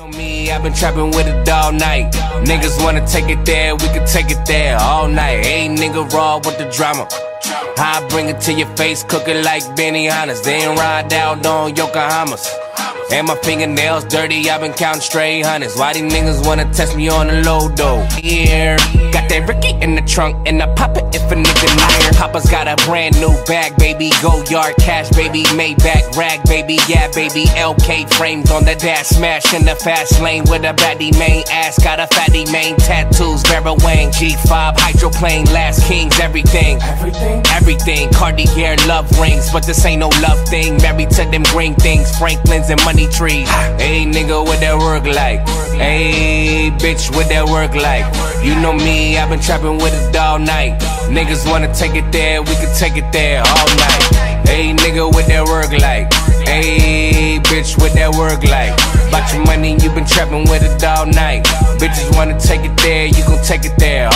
Know me, I've been trapping with it all night. Niggas wanna take it there, we can take it there all night. Ain't nigga, raw with the drama. I bring it to your face, cook it like Benihanas. Then ride out on Yokohamas. And my fingernails dirty, I've been counting straight hundreds. Why these niggas wanna test me on the low though? Yeah, got Ricky in the trunk, and I pop it if a nigga near. Papa's got a brand new bag, baby. Go yard cash, baby. Maybach rag, baby. Yeah, baby. LK frames on the dash, smash in the fast lane with a baddie main ass. Got a fatty main tattoos, Vera Wang, G5, hydroplane, last kings, everything. Everything? Everything. Cartier love rings, but this ain't no love thing. Married to them green things, Franklin's and money trees. Hey, nigga, what that work like? Hey, bitch, what that work like? You know me, I've been trapping with it all night. Niggas wanna take it there, we can take it there all night. Hey, nigga, what that work like? Hey, bitch, what that work like? About your money, you been trapping with it all night. Bitches wanna take it there, you gon' take it there